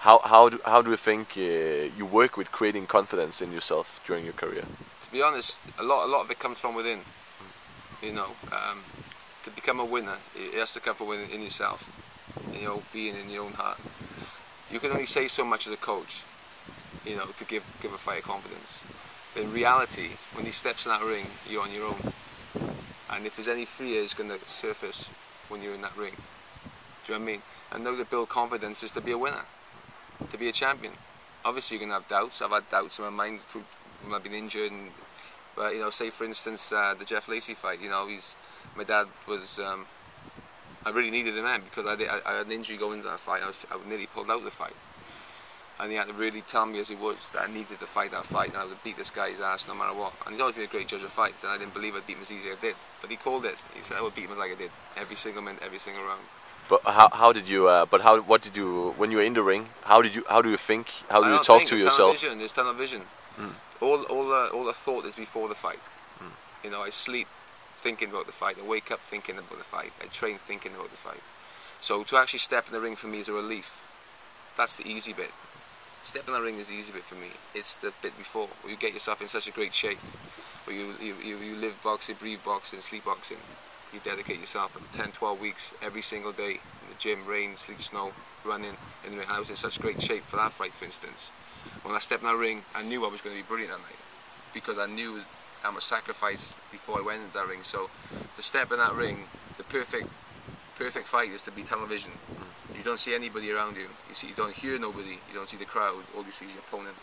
how how do how do you think uh, you work with creating confidence in yourself during your career? To be honest, a lot a lot of it comes from within. You know, um, to become a winner, it has to come from within in yourself. You know, being in your own heart. You can only say so much as a coach. You know, to give give a fighter confidence. But in reality, when he steps in that ring, you're on your own. And if there's any fear, it's going to surface when you're in that ring. Do you know what I mean? And know to build confidence is to be a winner, to be a champion. Obviously, you're going to have doubts. I've had doubts in my mind from I've been injured. And, but, you know, say for instance, uh, the Jeff Lacy fight, you know, he's, my dad was, um, I really needed him then because I, did, I, I, had an injury going into that fight. I, was, I nearly pulled out of the fight. And he had to really tell me as he was that I needed to fight that fight and I would beat this guy's ass no matter what. And he's always been a great judge of fights and I didn't believe I'd beat him as easy as I did. But he called it. He said I would beat him as like I did. Every single minute, every single round. But how, how did you? Uh, but how? What did you when you were in the ring? How did you? How do you think? How do I you talk to yourself? Tunnel vision. There's tunnel vision. Mm. All all the all the thought is before the fight. You know, I sleep thinking about the fight. I wake up thinking about the fight. I train thinking about the fight. So to actually step in the ring for me is a relief. That's the easy bit. Step in the ring is the easy bit for me. It's the bit before where you get yourself in such a great shape, where you you, you, you live boxing, breathe boxing, sleep boxing. You dedicate yourself for 10, 12 weeks every single day in the gym, rain, sleet, snow, running. And. I was in such great shape for that fight, for instance. When I stepped in that ring, I knew I was going to be brilliant that night because I knew how much sacrifice before I went into that ring. So to step in that ring, the perfect perfect fight is to be tunnel vision. Mm. You don't see anybody around you. You see, you don't hear nobody. You don't see the crowd. All you see is your opponent,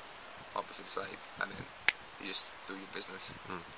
opposite side, and then you just do your business. Mm.